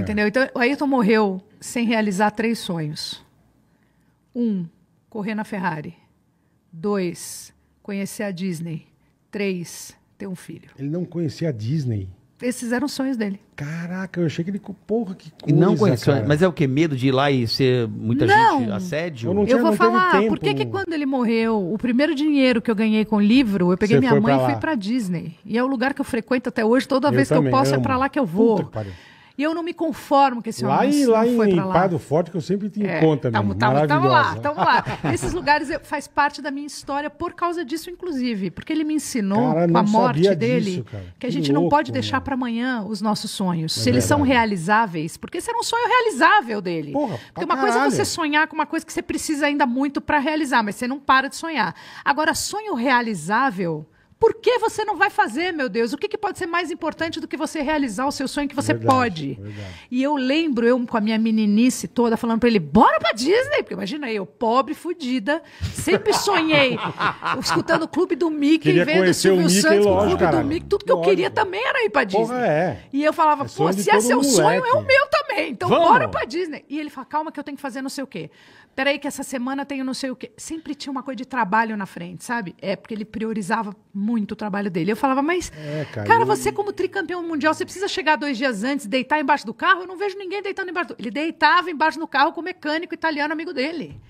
Entendeu? Então, o Ayrton morreu sem realizar três sonhos. Um, correr na Ferrari. Dois, conhecer a Disney. Três, ter um filho. Ele não conhecia a Disney. Esses eram os sonhos dele. Caraca, eu achei que ele. Porra, que E coisa. não conheceu. cara. Mas é o quê? Medo de ir lá e ser muita Não. gente assédio? Eu não- Eu tinha- vou teve falar, tempo. por que, que quando ele morreu, o primeiro dinheiro que eu ganhei com o livro, eu peguei Você minha mãe pra e fui pra Disney. E é o lugar que eu frequento até hoje, toda Eu vez que eu posso é amo. pra lá que eu vou. Puta que pariu. E eu não me conformo que esse Lá, homem em, não lá foi em pra lá. Pardo Forte, que eu sempre te É, encontro tamo, também. tamo, tamo lá, tamo lá. Esses lugares faz parte da minha história por causa disso, inclusive. Porque ele me ensinou, Cara, com a não morte dele, disso, que a Que gente não louco, pode deixar para amanhã os nossos sonhos. É se eles são realizáveis. Porque esse era um sonho realizável dele. Porra, porque uma coisa é caralho. você sonhar com uma coisa que você precisa ainda muito para realizar, mas você não para de sonhar. Agora, sonho realizável. Por que você não vai fazer, meu Deus? O que, que pode ser mais importante do que você realizar o seu sonho que você Verdade, pode? verdade. E eu lembro, eu com a minha meninice toda, falando pra ele, bora pra Disney! Porque imagina eu, pobre, fudida, sempre sonhei, escutando o Clube do Mickey, Queria vendo o conhecer o Silvio Mickey, Santos com o lógico, Clube cara. do Mickey. Tudo que eu Lógico. queria também era ir pra Disney. Porra, é. E eu falava, É sonho pô, se é seu sonho, moleque. é o meu também. Então Vamos. bora pra Disney. E ele fala, calma que eu tenho que fazer não sei o quê. Peraí que essa semana tenho não sei o quê. Sempre tinha uma coisa de trabalho na frente, sabe? É porque ele priorizava muito o trabalho dele. Eu falava, mas, É, cara, cara, você como tricampeão mundial, você precisa chegar dois dias antes, deitar embaixo do carro? Eu não vejo ninguém deitando embaixo do... Ele deitava embaixo do carro com o mecânico italiano amigo dele.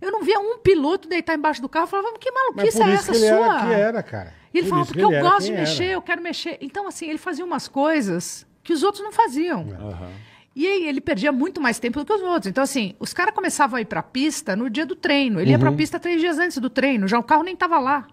Eu não via um piloto deitar embaixo do carro. Eu falava, que É. Maluquice é essa que ele sua? era que era, cara. E ele Por falava, porque que eu gosto de mexer, era. eu quero mexer. Então, assim, ele fazia umas coisas que os outros não faziam. E aí ele perdia muito mais tempo do que os outros. Então, assim, os caras começavam a ir pra pista no dia do treino. Ele ia Uhum. pra pista três dias antes do treino. Já o carro nem tava lá.